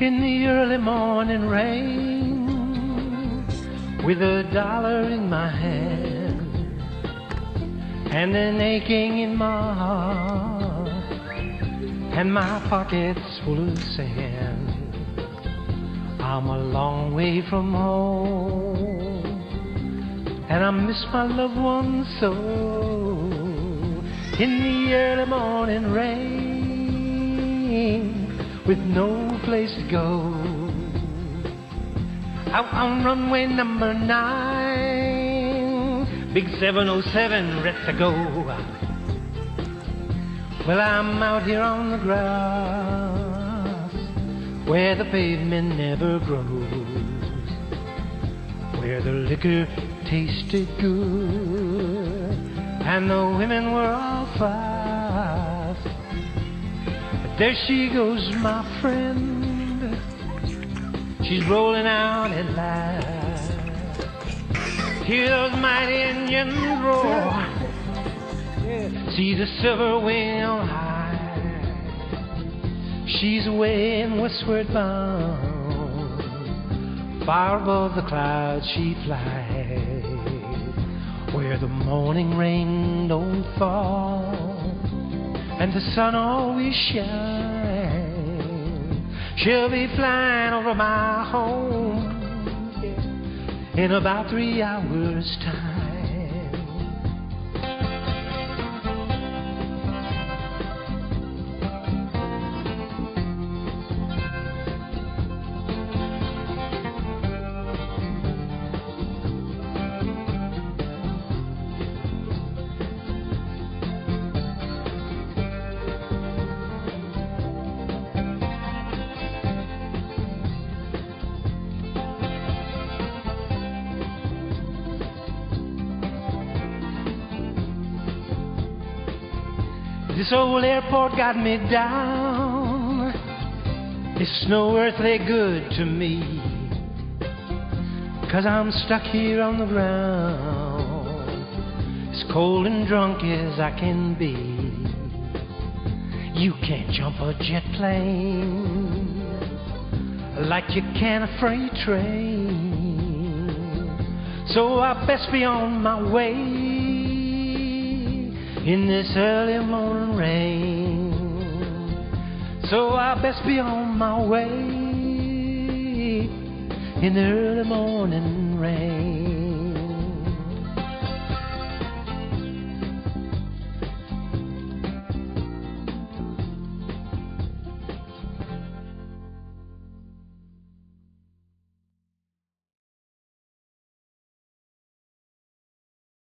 in the early morning rain with a dollar in my hand and an aching in my heart and my pockets full of sand. I'm a long way from home and I miss my loved ones so in the early morning rain with no place to go. Out on runway number nine, big 707 ready to go. Well, I'm out here on the grass where the pavement never grows, where the liquor tasted good and the women were all fast. There she goes, my friend. She's rolling out at last. Hear those mighty engines roar. See the silver wing high. She's away and westward bound. Far above the clouds she flies. Where the morning rain don't fall. And the sun always shines. She'll be flying over my home in about three hours' time. This old airport got me down. It's no earthly good to me. Cause I'm stuck here on the ground. As cold and drunk as I can be. You can't jump a jet plane like you can a freight train. So I best be on my way in this early morning rain. So I best be on my way in the early morning rain.